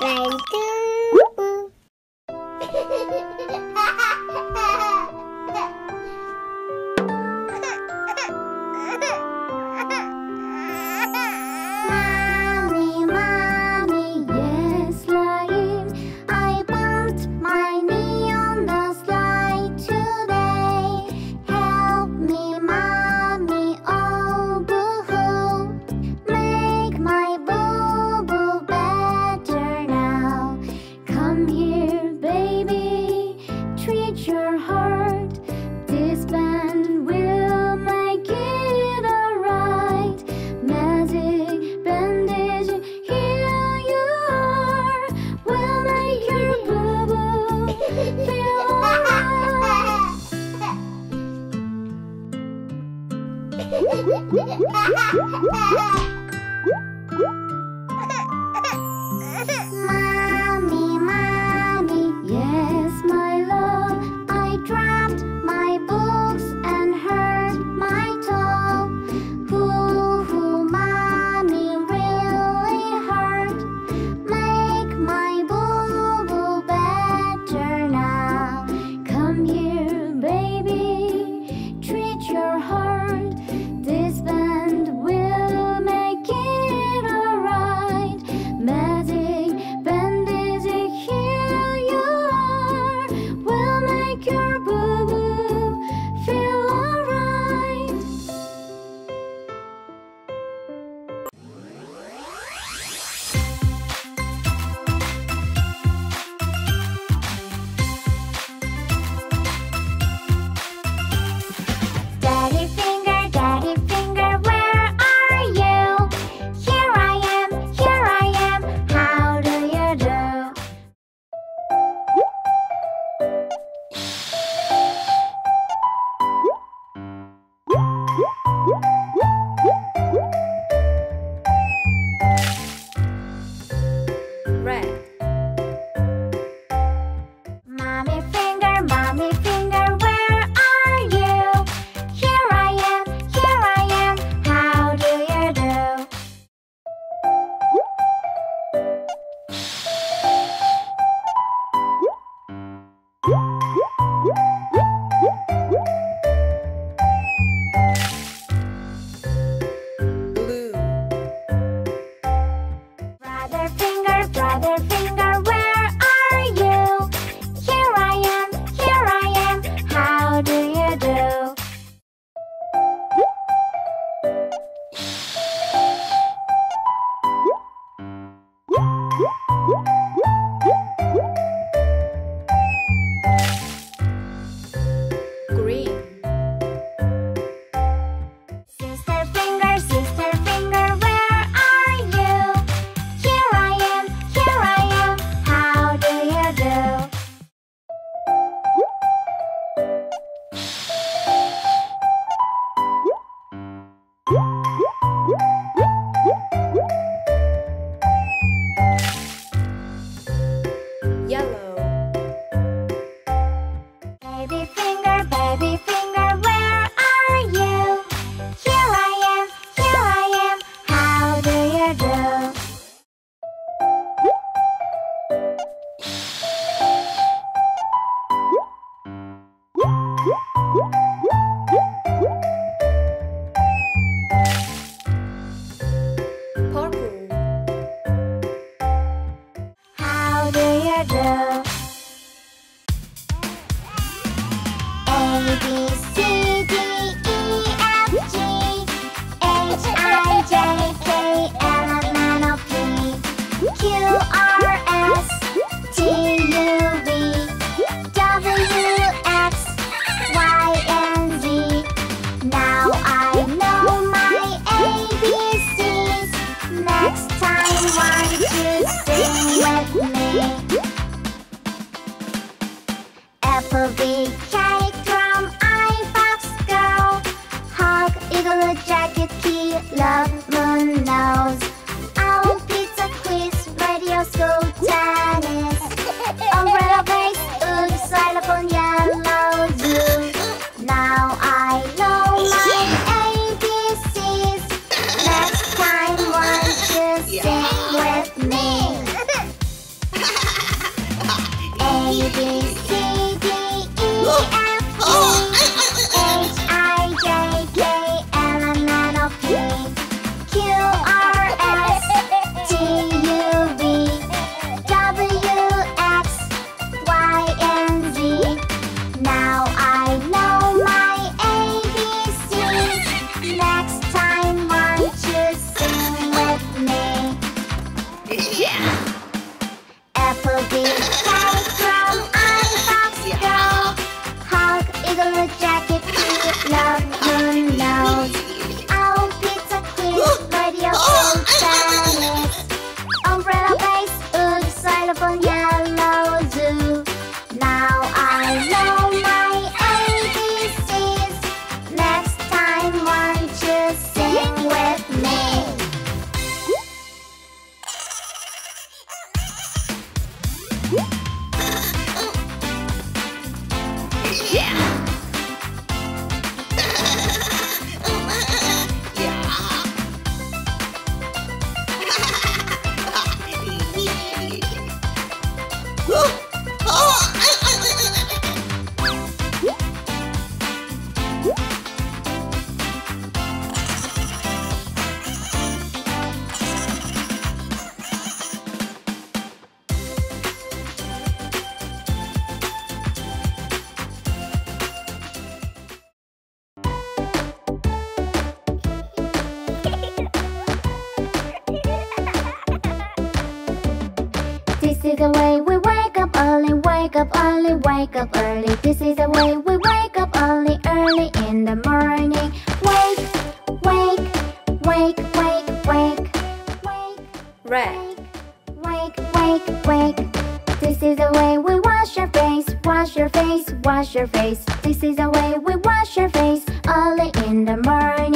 One, Ha ha ha ha! Woo! 음. I'm a Iron Hog is on the jacket. Love wake up early, wake up early. This is the way we wake up early, early in the morning. Wake, wake, wake, wake, wake, wake. Wake, wake, wake. This is the way we wash our face, wash your face, wash your face. This is the way we wash your face early in the morning.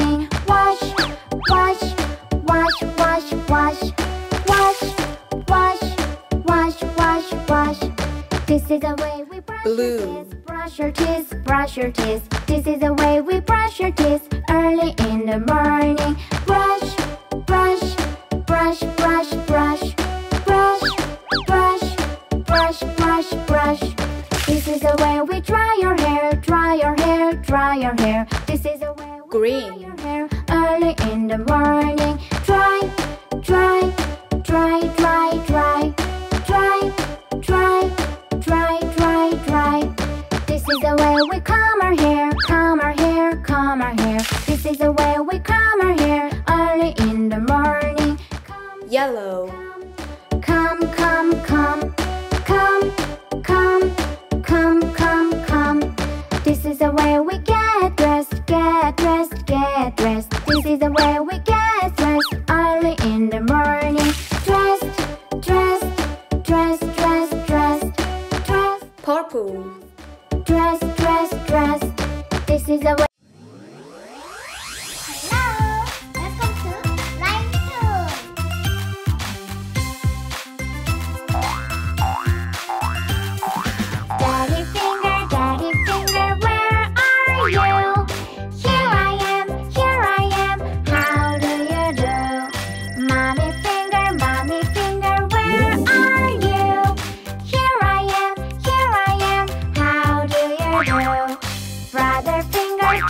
blue. Brush your teeth, brush your teeth. This is the way we brush your teeth early in the morning. Brush, brush, brush, brush, brush, brush, brush, brush, brush, brush. This is the way we dry your hair, dry your hair, dry your hair. This is the way we green dry your hair early in the morning.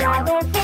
Bravo.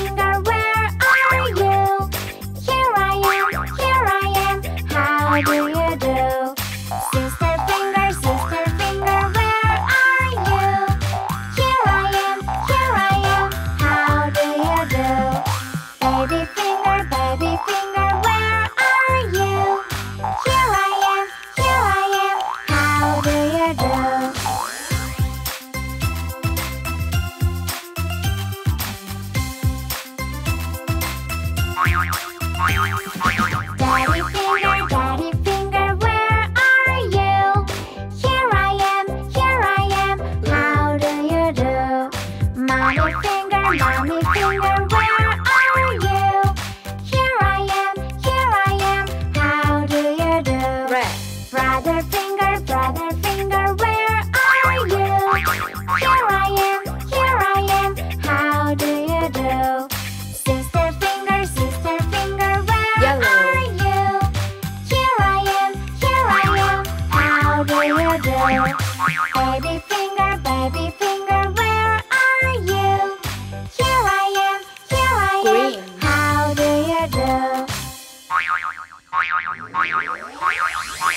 おいおいおいおい。